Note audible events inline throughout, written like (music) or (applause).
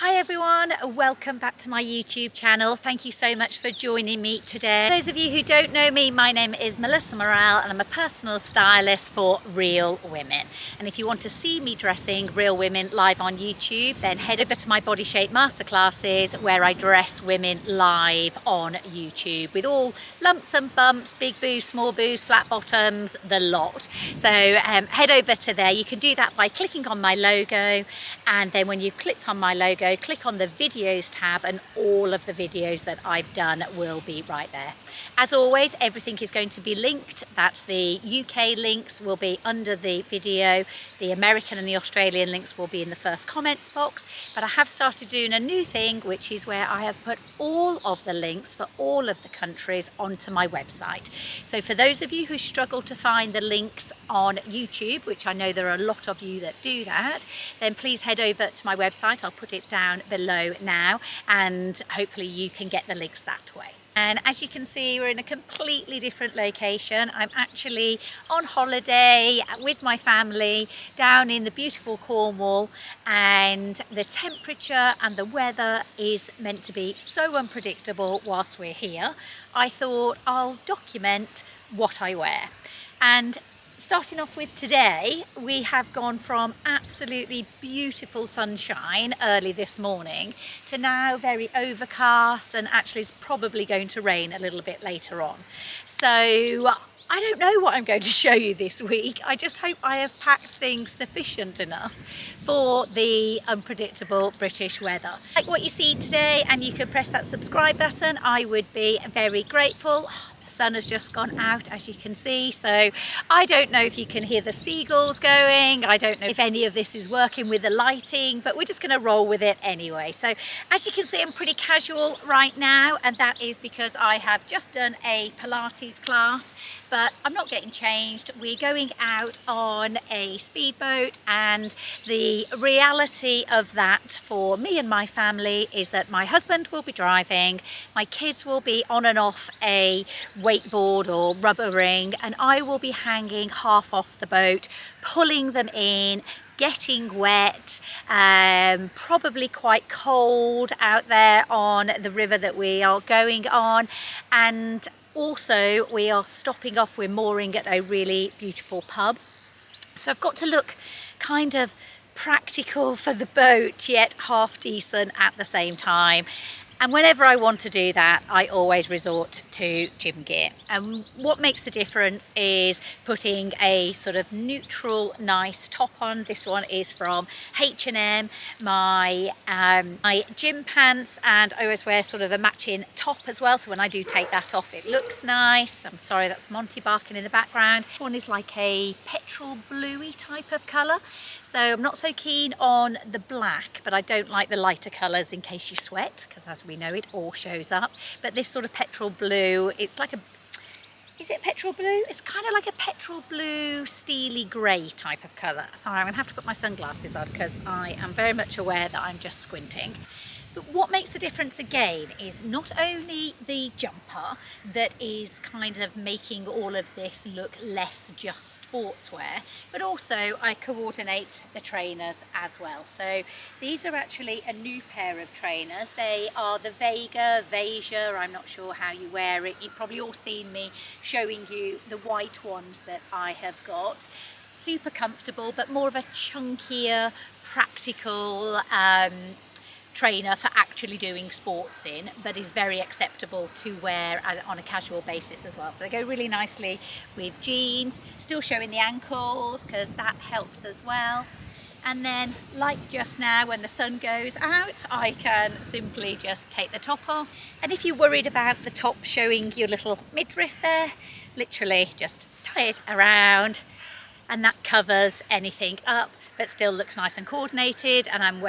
Hi everyone, welcome back to my YouTube channel. Thank you so much for joining me today. For those of you who don't know me, my name is Melissa Murrell and I'm a personal stylist for Real Women. And if you want to see me dressing real women live on YouTube, then head over to my body shape masterclasses where I dress women live on YouTube with all lumps and bumps, big boobs, small boobs, flat bottoms, the lot. So um, head over to there. You can do that by clicking on my logo and then when you've clicked on my logo, click on the videos tab and all of the videos that I've done will be right there. As always, everything is going to be linked. That's the UK links will be under the video. The American and the Australian links will be in the first comments box. But I have started doing a new thing, which is where I have put all of the links for all of the countries onto my website. So for those of you who struggle to find the links on YouTube, which I know there are a lot of you that do that, then please head over to my website. I'll put it down below now and hopefully you can get the links that way. And as you can see, we're in a completely different location. I'm actually on holiday with my family down in the beautiful Cornwall and the temperature and the weather is meant to be so unpredictable whilst we're here. I thought I'll document what I wear. And Starting off with today, we have gone from absolutely beautiful sunshine early this morning to now very overcast and actually it's probably going to rain a little bit later on. So I don't know what I'm going to (laughs) show you this week. I just hope I have packed things sufficient enough for the unpredictable British weather. Like what you see today and you could press that subscribe button, I would be very grateful sun has just gone out as you can see. So I don't know if you can hear the seagulls going. I don't know if any of this is working with the lighting but we're just going to roll with it anyway. So as you can see I'm pretty casual right now and that is because I have just done a Pilates class but I'm not getting changed. We're going out on a speedboat and the reality of that for me and my family is that my husband will be driving my kids will be on and off a wakeboard or rubber ring and I will be hanging half off the boat, pulling them in, getting wet, um, probably quite cold out there on the river that we are going on and also we are stopping off, we're mooring at a really beautiful pub. So I've got to look kind of practical for the boat yet half decent at the same time and whenever I want to do that, I always resort to gym gear. And what makes the difference is putting a sort of neutral, nice top on. This one is from H&M, my, um, my gym pants, and I always wear sort of a matching top as well. So when I do take that off, it looks nice. I'm sorry, that's Monty barking in the background. This one is like a petrol bluey type of colour. So I'm not so keen on the black, but I don't like the lighter colours in case you sweat, because as we know, it all shows up. But this sort of petrol blue, it's like a, is it petrol blue? It's kind of like a petrol blue, steely grey type of colour. Sorry, I'm gonna have to put my sunglasses on because I am very much aware that I'm just squinting. What makes the difference again is not only the jumper that is kind of making all of this look less just sportswear, but also I coordinate the trainers as well. So these are actually a new pair of trainers. They are the Vega, Veja, I'm not sure how you wear it. You've probably all seen me showing you the white ones that I have got super comfortable but more of a chunkier practical um, trainer for actually doing sports in, but is very acceptable to wear on a casual basis as well. So they go really nicely with jeans, still showing the ankles because that helps as well. And then like just now when the sun goes out, I can simply just take the top off. And if you're worried about the top showing your little midriff there, literally just tie it around and that covers anything up but still looks nice and coordinated and I'm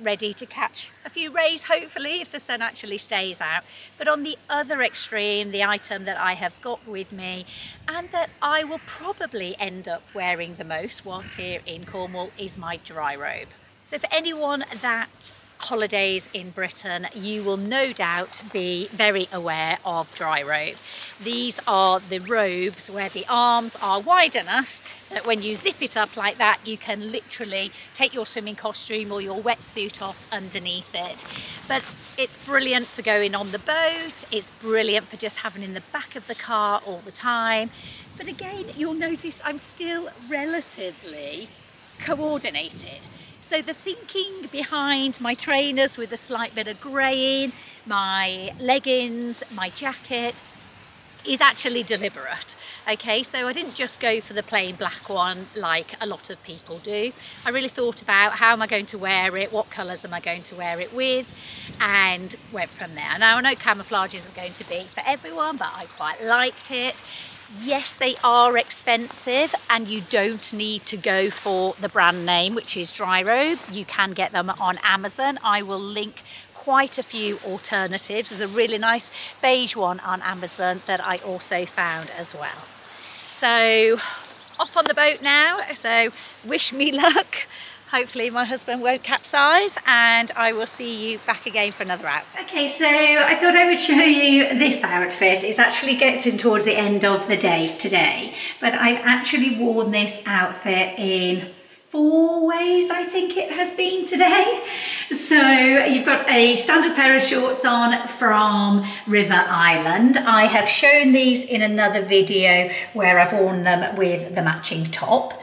ready to catch a few rays hopefully if the sun actually stays out. But on the other extreme, the item that I have got with me and that I will probably end up wearing the most whilst here in Cornwall is my dry robe. So for anyone that holidays in Britain, you will no doubt be very aware of dry robe. These are the robes where the arms are wide enough that when you zip it up like that, you can literally take your swimming costume or your wetsuit off underneath it. But it's brilliant for going on the boat. It's brilliant for just having in the back of the car all the time. But again, you'll notice I'm still relatively coordinated. So the thinking behind my trainers with a slight bit of greying, my leggings, my jacket, is actually deliberate. Okay, so I didn't just go for the plain black one like a lot of people do. I really thought about how am I going to wear it, what colours am I going to wear it with, and went from there. Now I know camouflage isn't going to be for everyone, but I quite liked it. Yes, they are expensive and you don't need to go for the brand name, which is Dryrobe. You can get them on Amazon. I will link quite a few alternatives. There's a really nice beige one on Amazon that I also found as well. So off on the boat now, so wish me (laughs) luck. Hopefully my husband won't capsize and I will see you back again for another outfit. Okay, so I thought I would show you this outfit. It's actually getting towards the end of the day today, but I've actually worn this outfit in four ways I think it has been today. So you've got a standard pair of shorts on from River Island. I have shown these in another video where I've worn them with the matching top.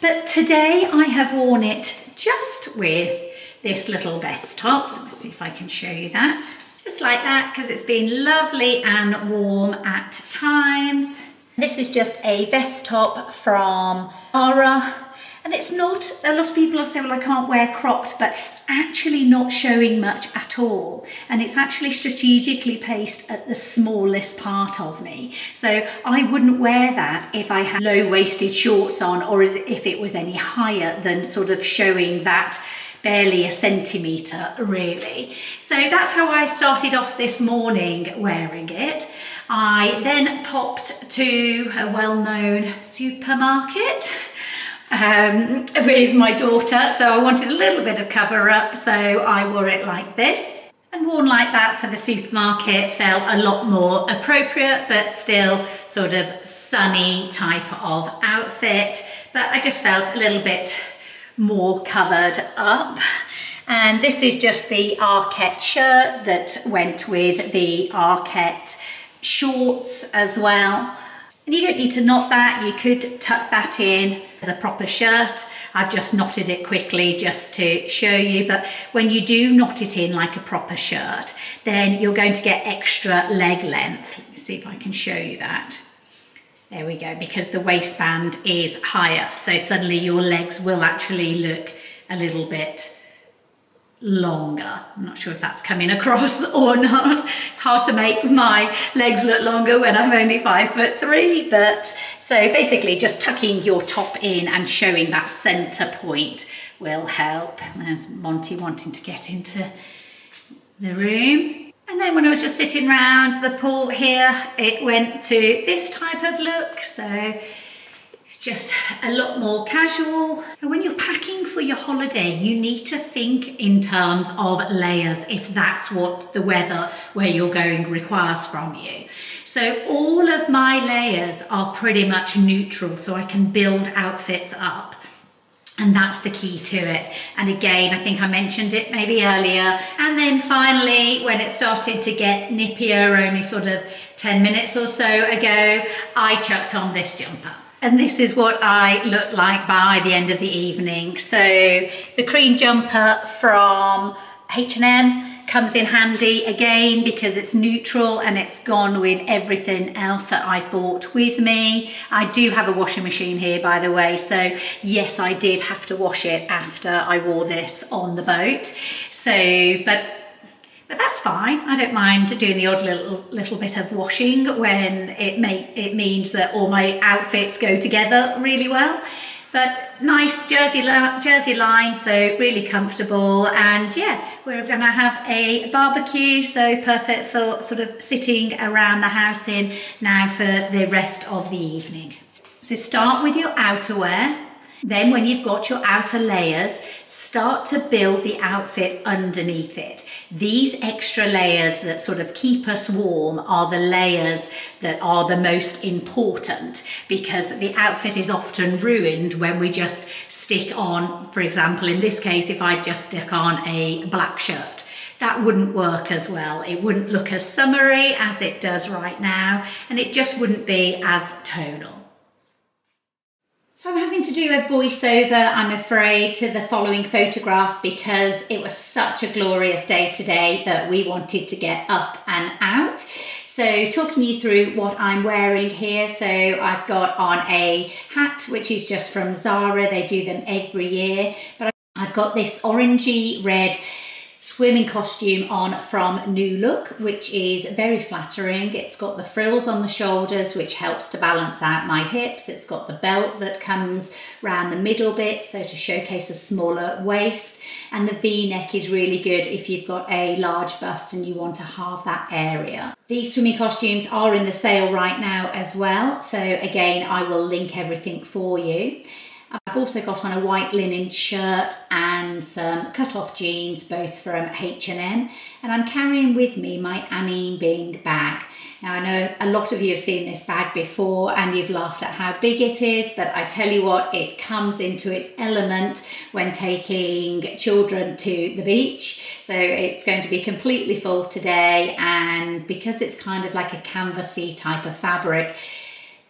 But today I have worn it just with this little vest top. Let me see if I can show you that. Just like that because it's been lovely and warm at times. This is just a vest top from Zara and it's not, a lot of people will say, well, I can't wear cropped, but it's actually not showing much at all. And it's actually strategically placed at the smallest part of me. So I wouldn't wear that if I had low-waisted shorts on or if it was any higher than sort of showing that barely a centimetre really. So that's how I started off this morning wearing it. I then popped to a well-known supermarket (laughs) um, with my daughter. So I wanted a little bit of cover up. So I wore it like this and worn like that for the supermarket felt a lot more appropriate, but still sort of sunny type of outfit. But I just felt a little bit more covered up. And this is just the Arket shirt that went with the Arket shorts as well. And you don't need to knot that, you could tuck that in as a proper shirt. I've just knotted it quickly just to show you, but when you do knot it in like a proper shirt, then you're going to get extra leg length. Let me see if I can show you that. There we go, because the waistband is higher. So suddenly your legs will actually look a little bit longer. I'm not sure if that's coming across (laughs) or not. It's hard to make my legs look longer when I'm only five foot three, but so basically just tucking your top in and showing that center point will help. There's Monty wanting to get into the room. And then when I was just sitting around the pool here, it went to this type of look. So just a lot more casual. And when you're packing for your holiday, you need to think in terms of layers if that's what the weather where you're going requires from you. So all of my layers are pretty much neutral so I can build outfits up. And that's the key to it. And again, I think I mentioned it maybe earlier. And then finally, when it started to get nippier, only sort of 10 minutes or so ago, I chucked on this jumper. And this is what I look like by the end of the evening. So the cream jumper from H&M comes in handy again because it's neutral and it's gone with everything else that I've bought with me. I do have a washing machine here by the way so yes I did have to wash it after I wore this on the boat so but but that's fine. I don't mind doing the odd little little bit of washing when it may it means that all my outfits go together really well. But nice jersey jersey line, so really comfortable. And yeah, we're going to have a barbecue, so perfect for sort of sitting around the house in now for the rest of the evening. So start with your outerwear Then when you've got your outer layers, start to build the outfit underneath it. These extra layers that sort of keep us warm are the layers that are the most important because the outfit is often ruined when we just stick on, for example, in this case, if I just stick on a black shirt that wouldn't work as well. It wouldn't look as summery as it does right now, and it just wouldn't be as tonal. So I'm having to do a voiceover, I'm afraid, to the following photographs because it was such a glorious day today that we wanted to get up and out. So talking you through what I'm wearing here. So I've got on a hat, which is just from Zara. They do them every year. But I've got this orangey red swimming costume on from New Look, which is very flattering. It's got the frills on the shoulders, which helps to balance out my hips. It's got the belt that comes round the middle bit, so to showcase a smaller waist. And the V-neck is really good if you've got a large bust and you want to halve that area. These swimming costumes are in the sale right now as well. So again, I will link everything for you. Also got on a white linen shirt and some cut-off jeans, both from H&M. And I'm carrying with me my Anine Bing bag. Now I know a lot of you have seen this bag before and you've laughed at how big it is, but I tell you what, it comes into its element when taking children to the beach. So it's going to be completely full today and because it's kind of like a canvasy type of fabric,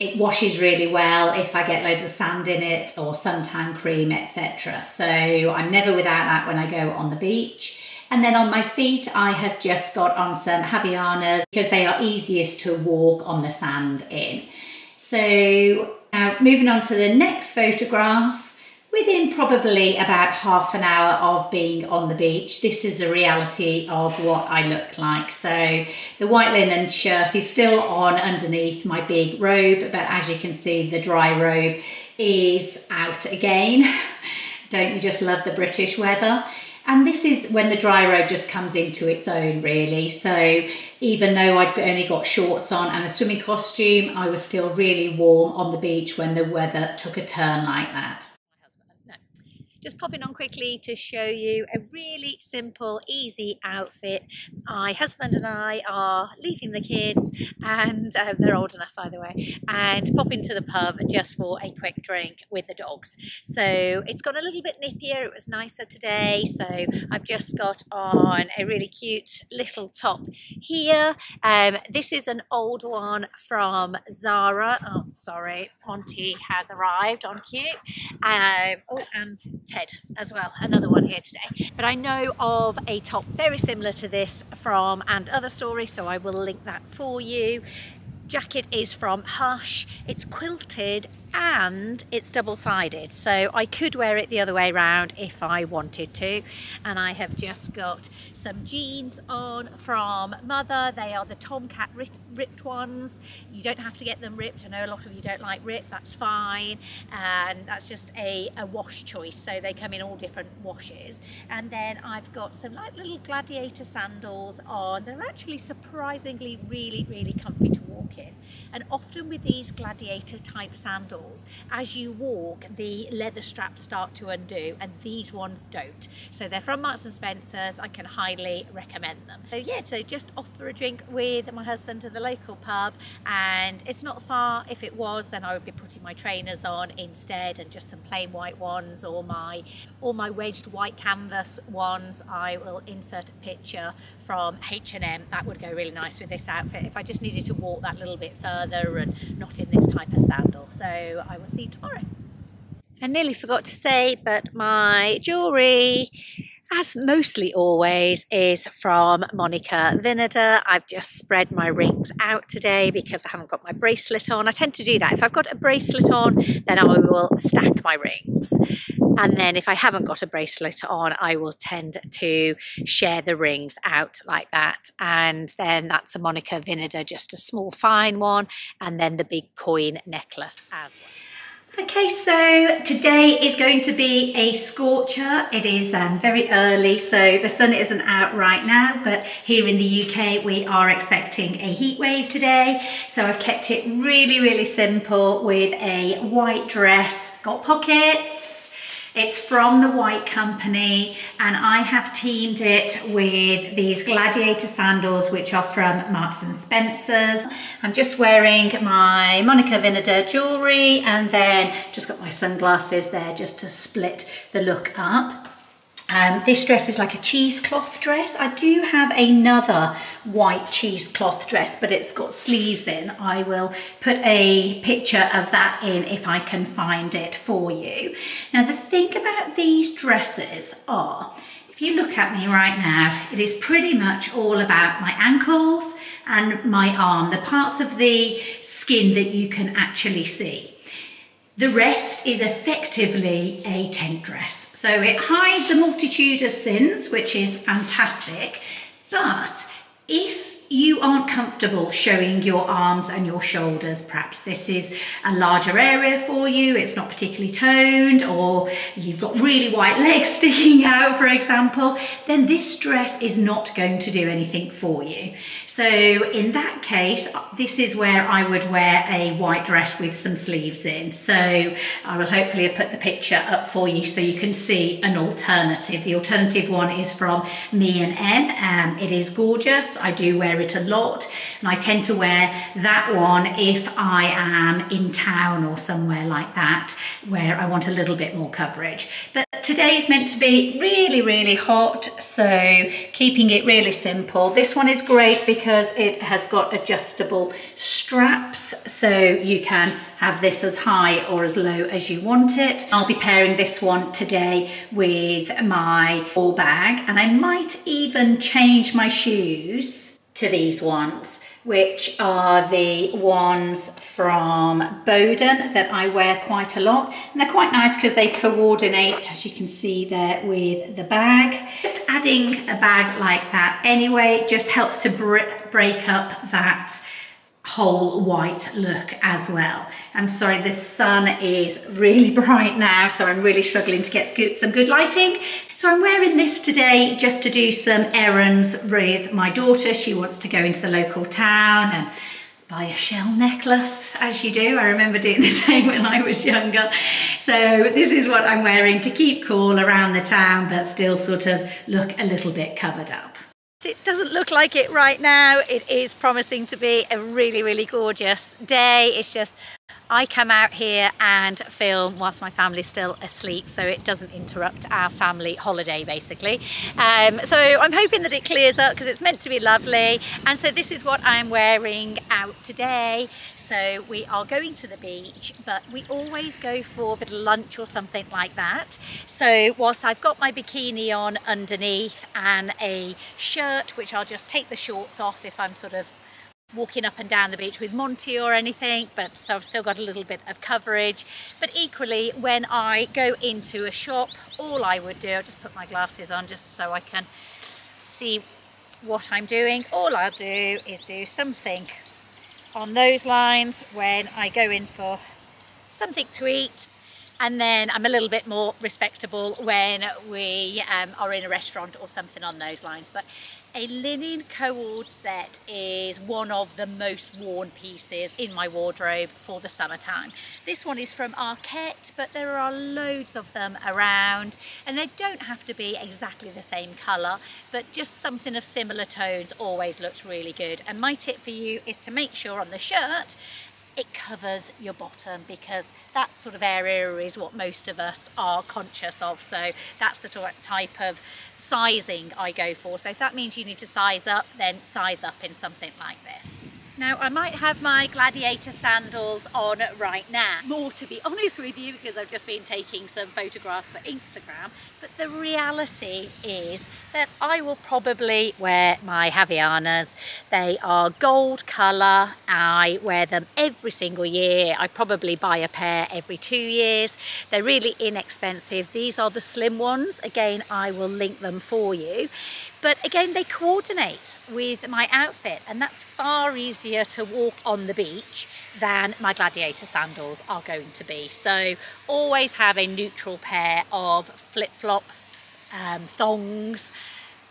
it washes really well if I get loads of sand in it or suntan cream, etc. So I'm never without that when I go on the beach. And then on my feet, I have just got on some Havaianas because they are easiest to walk on the sand in. So now moving on to the next photograph, within probably about half an hour of being on the beach, this is the reality of what I look like. So the white linen shirt is still on underneath my big robe, but as you can see, the dry robe is out again. (laughs) Don't you just love the British weather? And this is when the dry robe just comes into its own, really. So even though I'd only got shorts on and a swimming costume, I was still really warm on the beach when the weather took a turn like that just popping on quickly to show you a really simple, easy outfit. My husband and I are leaving the kids, and um, they're old enough, by the way, and popping to the pub just for a quick drink with the dogs. So it's got a little bit nippier. It was nicer today, so I've just got on a really cute little top here. Um, this is an old one from Zara. Oh, sorry, Monty has arrived on cue. Um, oh, and Ted as well, another one here today. But I know of a top very similar to this from And Other Story, so I will link that for you. Jacket is from Hush. It's quilted and it's double-sided so I could wear it the other way around if I wanted to. And I have just got some jeans on from Mother. They are the Tomcat ripped ones. You don't have to get them ripped. I know a lot of you don't like ripped. That's fine. And that's just a, a wash choice. So they come in all different washes. And then I've got some like little gladiator sandals on. They're actually surprisingly really really comfy to walk in. And often with these gladiator type sandals as you walk, the leather straps start to undo and these ones don't. So they're from Marks and Spencer's. I can highly recommend them. So yeah, so just off for a drink with my husband to the local pub and it's not far. If it was, then I would be putting my trainers on instead and just some plain white ones or my, or my wedged white canvas ones. I will insert a picture from H&M. That would go really nice with this outfit if I just needed to walk that little bit further and not in this type of sandal. So I will see you tomorrow. I nearly forgot to say, but my jewellery, as mostly always, is from Monica Vinader. I've just spread my rings out today because I haven't got my bracelet on. I tend to do that. If I've got a bracelet on, then I will stack my rings. And then if I haven't got a bracelet on, I will tend to share the rings out like that. And then that's a Monica Vinader, just a small fine one, and then the big coin necklace as well. Okay, so today is going to be a scorcher. It is um, very early, so the sun isn't out right now, but here in the UK, we are expecting a heat wave today. So I've kept it really, really simple with a white dress, got pockets. It's from the White Company and I have teamed it with these gladiator sandals which are from Marks and Spencer's. I'm just wearing my Monica Vinader jewellery and then just got my sunglasses there just to split the look up. Um, this dress is like a cheesecloth dress. I do have another white cheesecloth dress, but it's got sleeves in. I will put a picture of that in if I can find it for you. Now, the thing about these dresses are, if you look at me right now, it is pretty much all about my ankles and my arm, the parts of the skin that you can actually see. The rest is effectively a tent dress. So it hides a multitude of sins, which is fantastic. But if you aren't comfortable showing your arms and your shoulders, perhaps this is a larger area for you, it's not particularly toned, or you've got really white (laughs) legs sticking out, for example, then this dress is not going to do anything for you. So in that case, this is where I would wear a white dress with some sleeves in. So I will hopefully have put the picture up for you so you can see an alternative. The alternative one is from ME+EM. Um, it is gorgeous. I do wear it a lot and I tend to wear that one if I am in town or somewhere like that where I want a little bit more coverage. But today's meant to be really, really hot. So keeping it really simple. This one is great because it has got adjustable straps so you can have this as high or as low as you want it. I'll be pairing this one today with my ball bag and I might even change my shoes to these ones which are the ones from Boden that I wear quite a lot. And they're quite nice because they coordinate, as you can see there, with the bag. Just adding a bag like that anyway just helps to break up that whole white look as well. I'm sorry, the sun is really (laughs) bright now, so I'm really struggling to get some good lighting. So I'm wearing this today just to do some errands with my daughter. She wants to go into the local town and buy a shell necklace, as you do. I remember doing (laughs) the same when I was younger. So this is what I'm wearing to keep cool around the town, but still sort of look a little bit covered up. It doesn't look like it right now. It is promising to be a really, really gorgeous day. It's just I come out here and film whilst my family's still asleep so it doesn't interrupt our family holiday basically. Um, so I'm hoping that it clears up because it's meant to be lovely and so this is what I'm wearing out today. So we are going to the beach, but we always go for a bit of lunch or something like that. So whilst I've got my bikini on underneath and a shirt, which I'll just take the shorts off if I'm sort of walking up and down the beach with Monty or anything but so I've still got a little bit of coverage. But equally when I go into a shop all I would do I'll just put my glasses on just so I can see what I'm doing. All I'll do is do something on those lines when I go in for something to eat. And then I'm a little bit more respectable when we um, are in a restaurant or something on those lines. But a linen cord set is one of the most worn pieces in my wardrobe for the summertime. This one is from Arket, but there are loads of them around and they don't have to be exactly the same colour, but just something of similar tones always looks really good. And my tip for you is to make sure on the shirt it covers your bottom because that sort of area is what most of us are conscious of. So that's the type of sizing I go for. So if that means you need to size up, then size up in something like this. Now I might have my gladiator sandals on right now, more to be honest with you because I've just been taking some photographs for Instagram, but the reality is that I will probably wear my Havaianas. They are gold colour, I wear them every single year, I probably buy a pair every two years. They're really inexpensive, these are the slim ones, again I will link them for you. But again, they coordinate with my outfit and that's far easier to walk on the beach than my gladiator sandals are going to be. So always have a neutral pair of flip-flops, um, thongs,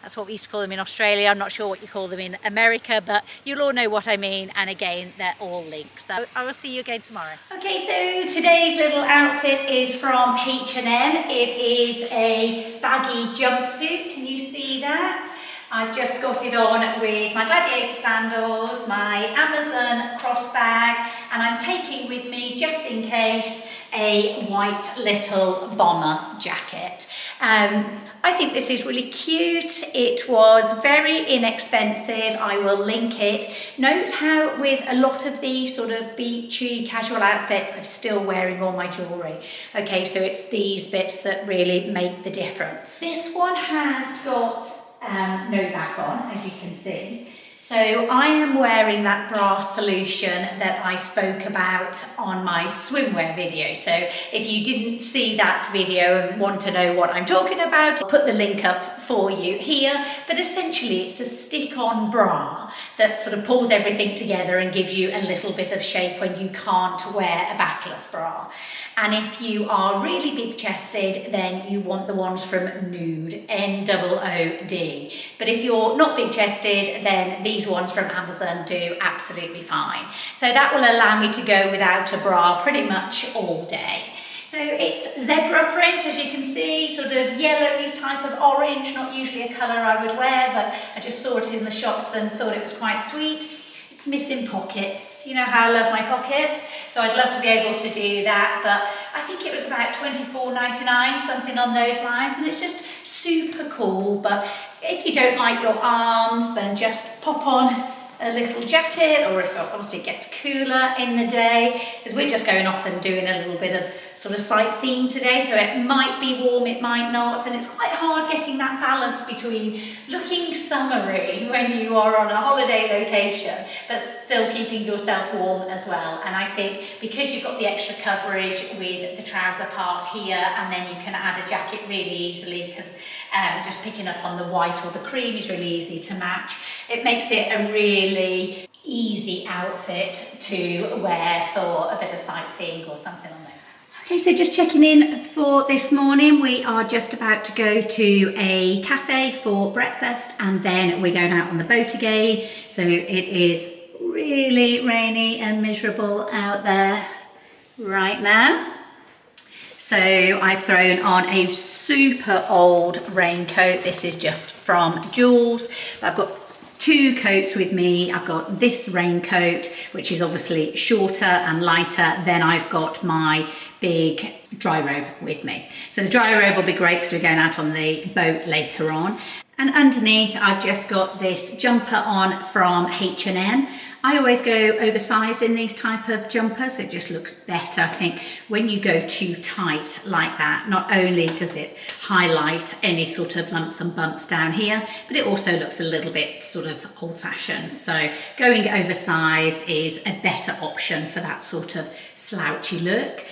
That's what we used to call them in Australia. I'm not sure what you call them in America, but you'll all know what I mean. And again, they're all linked. So I will see you again tomorrow. Okay, so today's little outfit is from H&M. It is a baggy jumpsuit. Can you see that? I've just got it on with my Gladiator sandals, my Amazon cross bag, and I'm taking with me, just in case, a white little bomber jacket. Um, I think this is really cute. It was very inexpensive. I will link it. Note how with a lot of these sort of beachy casual outfits, I'm still wearing all my jewellery. Okay, so it's these bits that really make the difference. This one has got um, no back on, as you can see. So I am wearing that bra solution that I spoke about on my swimwear video. So if you didn't see that video and want to know what I'm talking about, I'll put the link up for you here. But essentially it's a stick-on bra that sort of pulls everything together and gives you a little bit of shape when you can't wear a backless bra. And if you are really big chested, then you want the ones from Nude, N-O-O-D. But if you're not big chested, then these ones from Amazon do absolutely fine. So that will allow me to go without a bra pretty much all day. So it's zebra print, as you can see, sort of yellowy type of orange, not usually a colour I would wear, but I just saw it in the shops and thought it was quite sweet. It's missing pockets. You know how I love my pockets. So I'd love to be able to do that, but I think it was about $24.99, something on those lines, and it's just super cool. But if you don't like your arms, then just pop on a little jacket or if obviously it gets cooler in the day because we're just going off and doing a little bit of sort of sightseeing today so it might be warm it might not and it's quite hard getting that balance between looking summery when you are on a holiday location but still keeping yourself warm as well and I think because you've got the extra coverage with the trouser part here and then you can add a jacket really easily because um, just picking up on the white or the cream is really easy to match. It makes it a really easy outfit to wear for a bit of sightseeing or something on those. Okay, so just checking in for this morning. We are just about to go to a cafe for breakfast and then we're going out on the boat again. So it is really rainy and miserable out there right now. So I've thrown on a super old raincoat. This is just from Joules. I've got two coats with me. I've got this raincoat, which is obviously shorter and lighter. Then I've got my big dry robe with me. So the dry robe will be great because we're going out on the boat later on. And underneath, I've just got this jumper on from H&M. I always go oversized in these type of jumpers. It just looks better. I think when you go too tight like that, not only does it highlight any sort of lumps and bumps down here, but it also looks a little bit sort of old fashioned. So going oversized is a better option for that sort of slouchy look.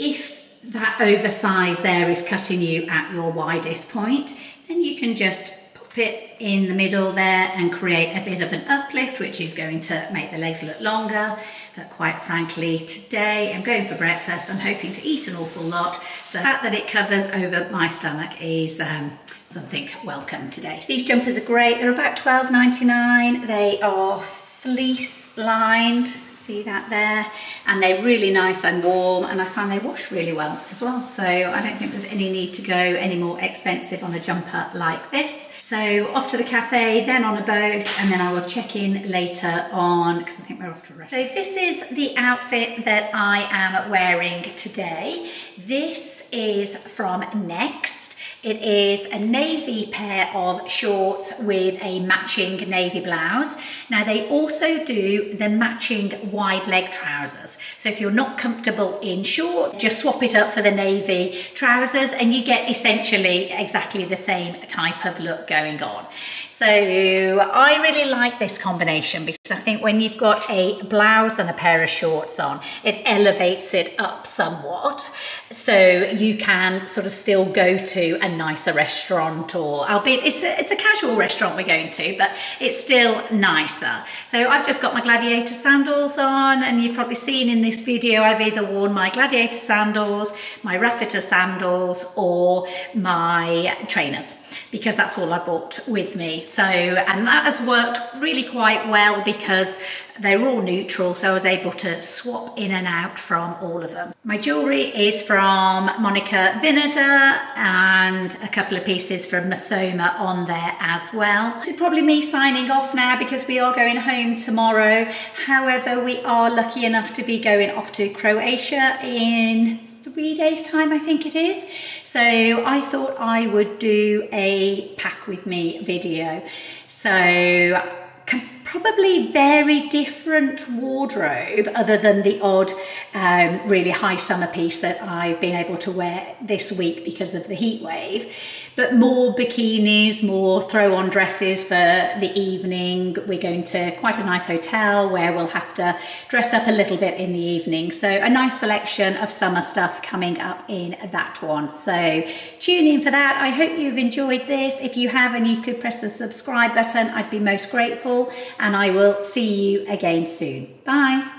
If that oversize there is cutting you at your widest point, then you can just pop in the middle there and create a bit of an uplift, which is going to make the legs look longer. But quite frankly, today I'm going for breakfast. I'm hoping to eat an awful lot. So the fact that it covers over my stomach is um, something welcome today. These jumpers are great. They're about $12.99. They are fleece lined see that there and they're really nice and warm and I find they wash really well as well so I don't think there's any need to go any more expensive on a jumper like this so off to the cafe, then on a boat, and then I will check in later on because I think we're off to rest. So this is the outfit that I am wearing today. This is from Next. It is a navy pair of shorts with a matching navy blouse. Now they also do the matching wide leg trousers. So if you're not comfortable in short, just swap it up for the navy trousers and you get essentially exactly the same type of look going on. So I really like this combination because I think when you've got a blouse and a pair of shorts on, it elevates it up somewhat. So you can sort of still go to a nicer restaurant or, albeit it's a, it's a casual restaurant we're going to, but it's still nicer. So I've just got my Gladiator sandals on and you've probably seen in this video I've either worn my Gladiator sandals, my raffia sandals or my trainers. Because that's all I bought with me. So, and that has worked really quite well because they're all neutral, so I was able to swap in and out from all of them. My jewellery is from Monica Vinader and a couple of pieces from Missoma on there as well. This is probably me signing off now because we are going home tomorrow. However, we are lucky enough to be going off to Croatia in three days time, I think it is. So I thought I would do a pack with me video. So probably very different wardrobe other than the odd um, really high summer piece that I've been able to wear this week because of the heat wave but more bikinis more throw on dresses for the evening. We're going to quite a nice hotel where we'll have to dress up a little bit in the evening. So a nice selection of summer stuff coming up in that one. So tune in for that. I hope you've enjoyed this. If you have and you could press the subscribe button. I'd be most grateful. And I will see you again soon. Bye.